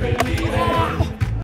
Indeed.